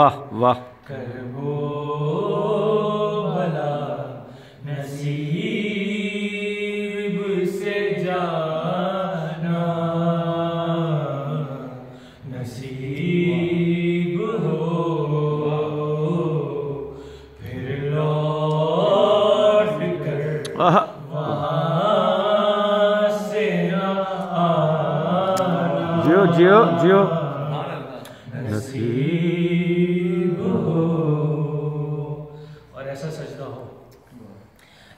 واہ واہ۔ کربو بلا نصیب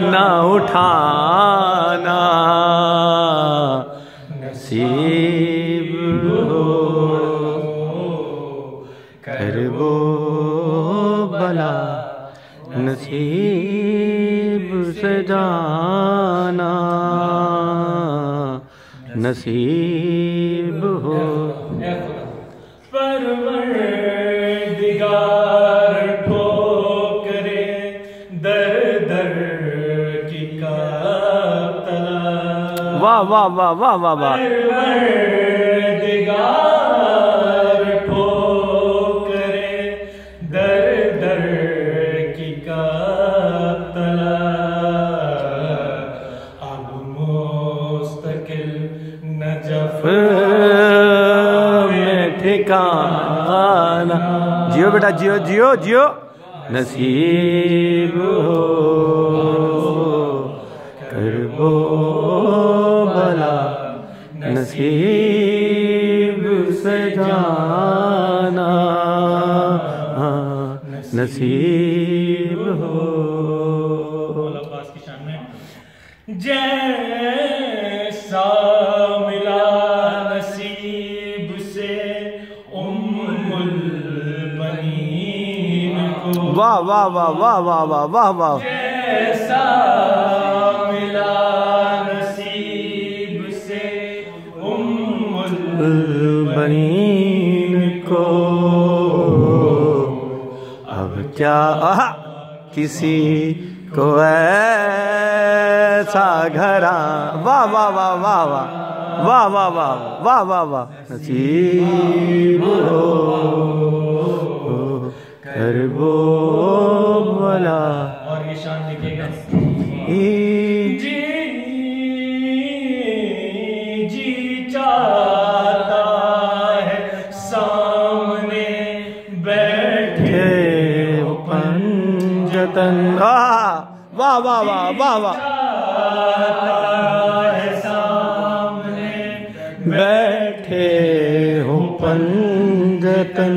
نہ اٹھانا نصیب ہو۔ کر وہ بلا نصیب سے جانا۔ نصیب ہو۔ پرور در کی کا واہ واہ واہ جیو بیٹا جیو جیو جیو۔ نصیب ہو کربو بلا نصیب سے جانا۔ ہاں، نصیب ہو۔ مولا واہ واہ واہ واہ واہ واہ واہ واہ جیسا ملا نصیب سے ام البنین کو اب کیا کسی کو ایسا گھرا واہ واہ واہ واہ واہ واہ واہ واہ واہ واہ واہ نصیب ہو کربو بلا اور یہ شان لکھے گا۔ جی جی چاہتا ہے سامنے بیٹھے پنجتن۔ واہ واہ واہ واہ واہ۔ بیٹھے ہو پنجتن۔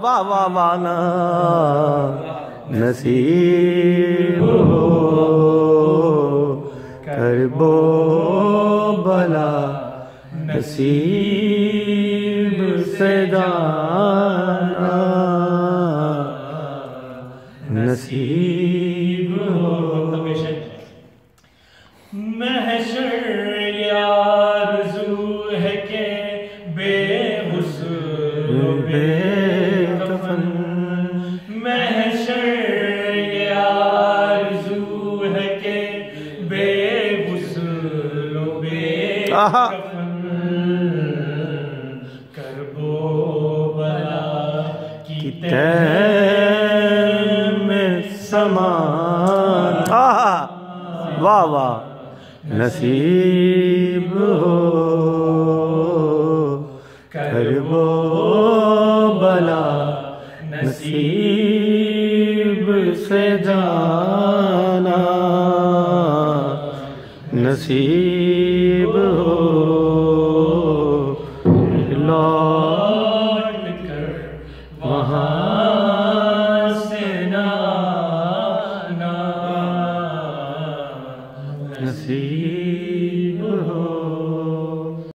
واہ واہ واہ نصیب ہو کربو بلا نصیب سے جانا نصیب بے کفن محشر یہ آرزو ہے کہ بے غسل و بے کفن کربو بلا کی تیر میں سمان واہ واہ۔ نصیب ہو۔ کرب و بلا نصیب سے جانا۔ نصیب ہو لوٹ کر وہاں